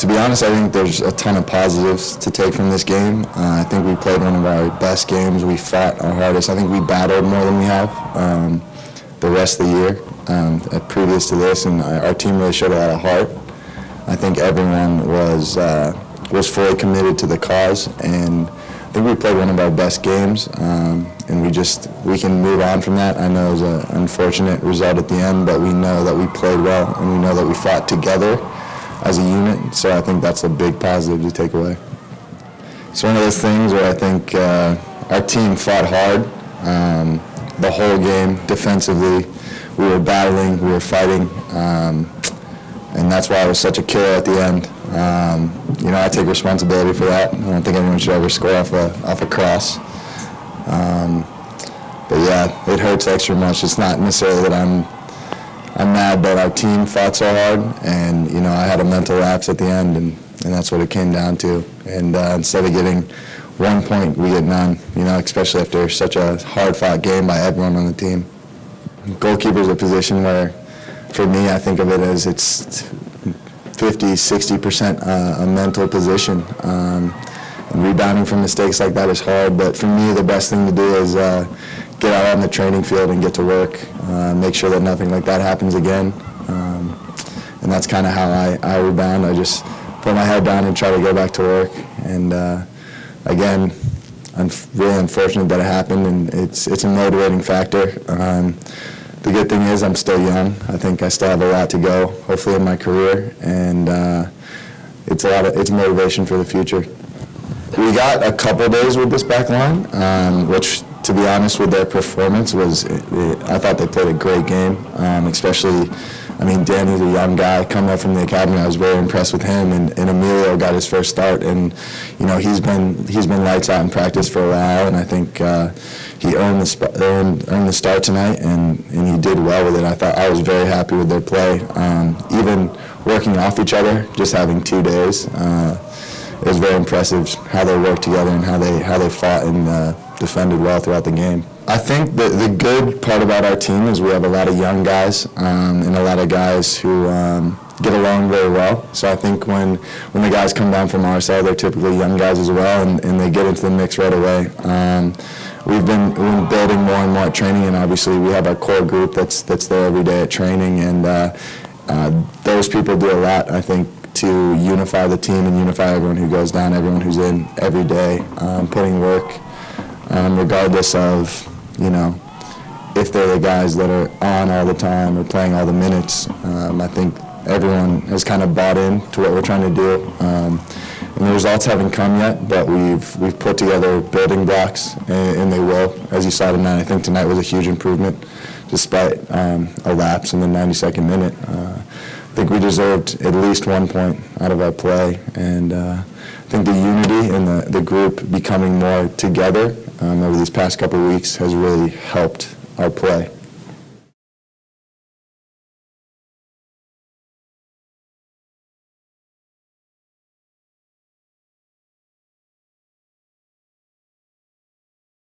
To be honest, I think there's a ton of positives to take from this game. Uh, I think we played one of our best games. We fought our hardest. I think we battled more than we have um, the rest of the year um, previous to this, and our team really showed a lot of heart. I think everyone was uh, was fully committed to the cause, and I think we played one of our best games, um, and we just we can move on from that. I know it was an unfortunate result at the end, but we know that we played well, and we know that we fought together as a unit. So I think that's a big positive to take away. It's one of those things where I think uh, our team fought hard um, the whole game defensively. We were battling, we were fighting, um, and that's why it was such a killer at the end. Um, you know, I take responsibility for that. I don't think anyone should ever score off a off a cross. Um, but yeah, it hurts extra much. It's not necessarily that I'm I'm mad that our team fought so hard, and you know I had a mental lapse at the end, and, and that's what it came down to. And uh, instead of getting one point, we get none. You know, especially after such a hard-fought game by everyone on the team. Goalkeeper is a position where, for me, I think of it as it's 50, 60 percent uh, a mental position. Um, rebounding from mistakes like that is hard, but for me, the best thing to do is. Uh, get out on the training field and get to work, uh, make sure that nothing like that happens again. Um, and that's kind of how I, I rebound. I just put my head down and try to go back to work. And uh, again, I'm really unfortunate that it happened, and it's, it's a motivating factor. Um, the good thing is I'm still young. I think I still have a lot to go, hopefully in my career, and uh, it's a lot of it's motivation for the future. We got a couple days with this back line, um, which to be honest with their performance was, it, I thought they played a great game, um, especially, I mean, Danny's a young guy coming up from the academy. I was very impressed with him, and, and Emilio got his first start, and you know he's been he's been lights out in practice for a while, and I think uh, he earned the earned, earned the start tonight, and, and he did well with it. I thought I was very happy with their play, um, even working off each other, just having two days. Uh, it was very impressive how they worked together and how they how they fought and uh, defended well throughout the game. I think the, the good part about our team is we have a lot of young guys um, and a lot of guys who um, get along very well. So I think when when the guys come down from our side, they're typically young guys as well, and, and they get into the mix right away. Um, we've been, been building more and more at training, and obviously we have our core group that's that's there every day at training, and uh, uh, those people do a lot. I think to unify the team and unify everyone who goes down, everyone who's in every day, um, putting work, um, regardless of, you know, if they're the guys that are on all the time or playing all the minutes. Um, I think everyone has kind of bought in to what we're trying to do. Um, and the results haven't come yet, but we've we've put together building blocks, and, and, they will. As you saw tonight, I think tonight was a huge improvement, despite um, a lapse in the 92nd minute. Uh, I think we deserved at least one point out of our play, and uh, I think the unity and the, the group becoming more together um, over these past couple weeks has really helped our play.